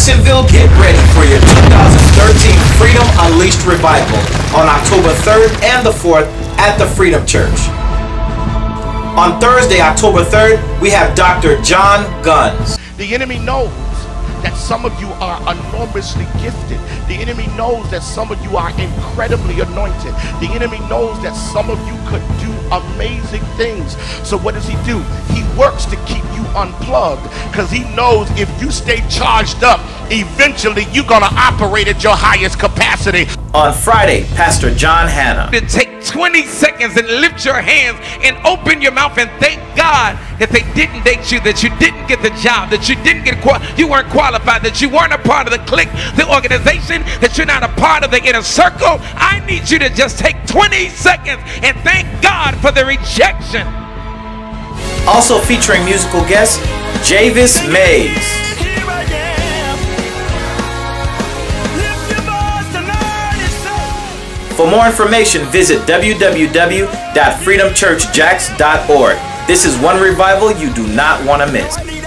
Jacksonville, get ready for your 2013 Freedom Unleashed Revival on October 3rd and the 4th at the Freedom Church. On Thursday, October 3rd, we have Dr. John Guns. The enemy knows that some of you are enormously gifted. The enemy knows that some of you are incredibly anointed. The enemy knows that some of you could do amazing things. So what does he do? He works to keep you unplugged because he knows if you stay charged up, eventually you're going to operate at your highest capacity. On Friday, Pastor John Hannah. To take 20 seconds and lift your hands and open your mouth and thank God that they didn't date you, that you didn't get the job, that you didn't get you weren't qualified, that you weren't a part of the clique, the organization, that you're not a part of the inner circle. I need you to just take 20 seconds and thank God for the rejection. Also featuring musical guest Javis Mays. For more information, visit www.freedomchurchjax.org. This is one revival you do not want to miss.